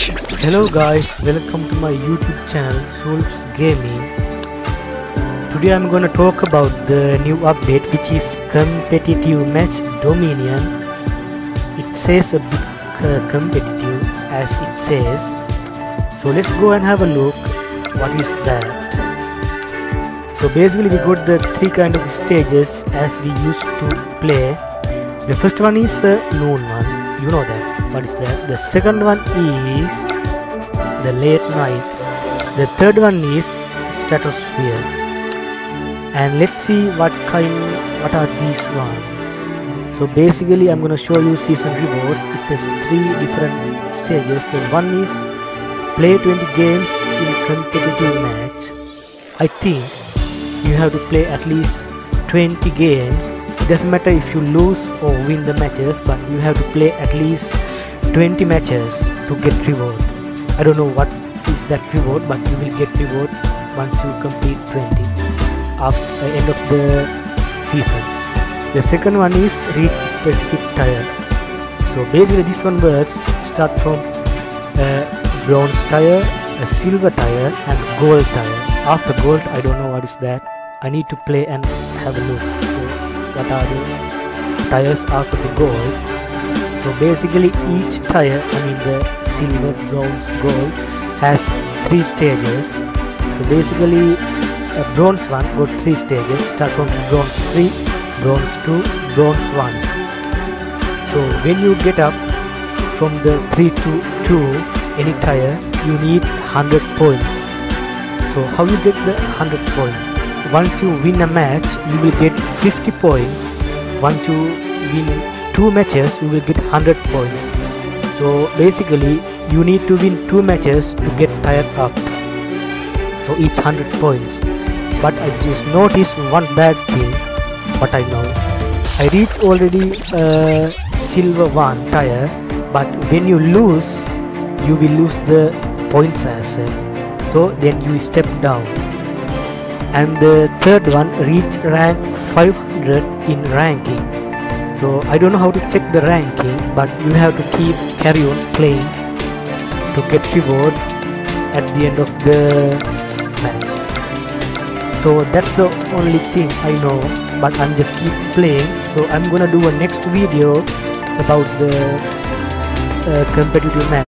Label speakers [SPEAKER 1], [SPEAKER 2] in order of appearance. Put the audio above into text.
[SPEAKER 1] Hello guys, welcome to my YouTube channel Zoolfz Gaming. Today I'm gonna talk about the new update which is competitive match dominion. It says a bit uh, competitive as it says. So let's go and have a look. What is that? So basically we got the three kind of stages as we used to play. The first one is a noon one. You know that. What is that? The second one is the late night. The third one is stratosphere. And let's see what kind what are these ones. So basically I'm gonna show you season rewards. It says three different stages. The one is play 20 games in competitive match. I think you have to play at least 20 games. It doesn't matter if you lose or win the matches, but you have to play at least 20 matches to get reward. I don't know what is that reward, but you will get reward once you complete 20 after the end of the season. The second one is reach specific tire. So basically this one works start from a bronze tire, a silver tire and gold tire. After gold I don't know what is that. I need to play and have a look. So what are the tires after the gold? So basically each tire, I mean the silver, bronze, gold has three stages. So basically a bronze one got three stages. Start from bronze 3, bronze 2, bronze 1. So when you get up from the 3 to 2 any tire you need 100 points. So how you get the 100 points? Once you win a match you will get 50 points. Once you win two matches you will get 100 points. So basically you need to win two matches to get tired up. So each 100 points. But i just noticed one bad thing what i know. I reached already a silver one tire but when you lose you will lose the points as well. So then you step down. And the third one reach rank 500 in ranking so I don't know how to check the ranking but you have to keep carry on playing to get reward at the end of the match. So that's the only thing I know but I'm just keep playing. So I'm gonna do a next video about the uh, competitive match